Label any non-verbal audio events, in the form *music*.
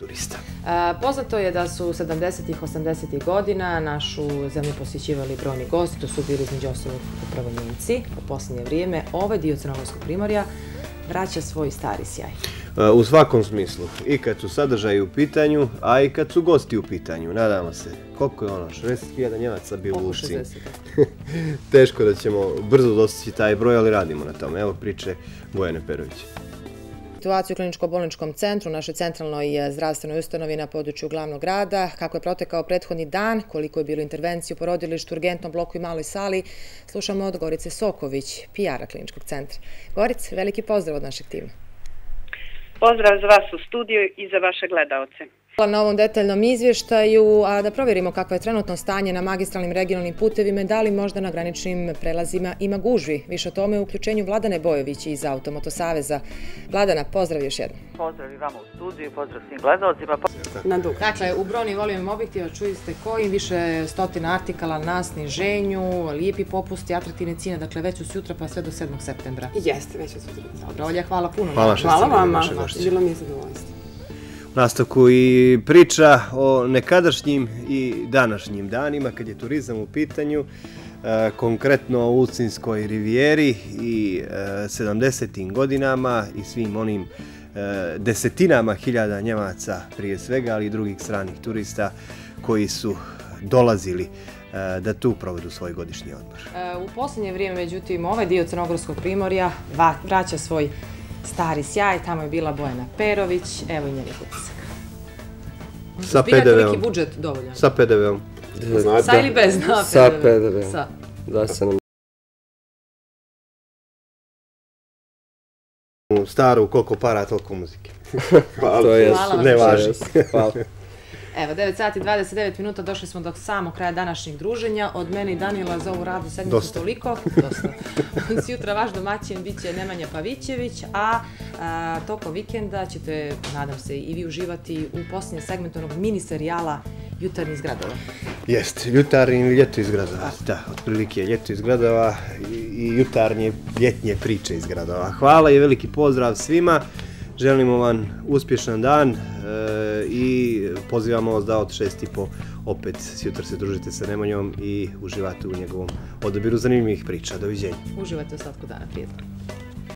turista. Poznato je da su 70. i 80. godina našu zemlju posjećivali brojni gosti, to su bili između osnovnog upravo Njemci u posljednje vrijeme. Ovaj dio Crnogorskog primorja vraća svoj stari sjaj. U svakom smislu, i kad su sadržaji u pitanju, a i kad su gosti u pitanju, nadamo se. Koliko je ono, 60.000 njemaca bilo u Urcin? *laughs* Teško da ćemo brzo dostići taj broj, ali radimo na tome. Evo priče Bojane Perovića situaciju u kliničko-bolničkom centru, našoj centralnoj e, zdravstvenoj ustanovi na području glavnog grada, kako je protekao prethodni dan, koliko je bilo intervenciju u porodilištu, urgentnom bloku i maloj sali, slušamo od Gorice Soković, PR-a kliničkog centra. Gorice, veliki pozdrav od našeg tima. Pozdrav za vas u studiju i za vaše gledalce na ovom detaljnom izvještaju, a da provjerimo kakvo je trenutno stanje na magistralnim regionalnim putevima, da li možda na graničnim prelazima ima gužvi. Više o tome u uključenju Vladane Bojović iz Automotosaveza. Vladana, pozdrav još jednom. Pozdrav i vama u studiju, pozdrav svim gledalcima. Na dug. Dakle, u brojnim voljivim objektiva čuli ste koji više stotina artikala na sniženju, lijepi popusti, atraktivne cijene, dakle već u sutra pa sve do 7. septembra. Jeste, već u sutra. Dobro, Olja, hvala puno. Hvala, hvala vama. Bilo mi je zadovoljstvo nastavku i priča o nekadašnjim i današnjim danima kad je turizam u pitanju, e, konkretno o Ulcinskoj rivijeri i e, 70. Godinama i svim onim e, desetinama hiljada Njemaca prije svega, ali i drugih stranih turista koji su dolazili e, da tu provedu svoj godišnji odmor. E, u posljednje vrijeme, međutim, ovaj dio Crnogorskog primorja vraća svoj stari sjaj, tamo je bila Bojana Perović, evo i njenih utisak. Sa PDV-om. budžet dovoljan? Sa PDV-om. Sa ili bez na PDV? Sa PDV-om. Sa. Da se nam... Staru, koliko para, toliko muzike. *laughs* Hvala. to je, ne važi. Hvala. Evo, 9 sati 29 minuta, došli smo do samog kraja današnjeg druženja. Od mene i Danila za ovu radu sedmicu toliko. Dosta. *laughs* Sjutra vaš domaćin bit će Nemanja Pavićević, a, toko vikenda ćete, nadam se, i vi uživati u posljednjem segmentu onog mini serijala Jutarnji iz gradova. Jeste, jutarnji ili ljeto iz gradova. Da, otprilike ljeto iz gradova i jutarnje ljetnje priče iz gradova. Hvala i veliki pozdrav svima. Želimo vam uspješan dan e, i pozivamo vas da od šest i po opet sjutra se družite sa Nemanjom i uživate u njegovom odabiru zanimljivih priča. Doviđenja. Uživate u ostatku dana. Prijetno.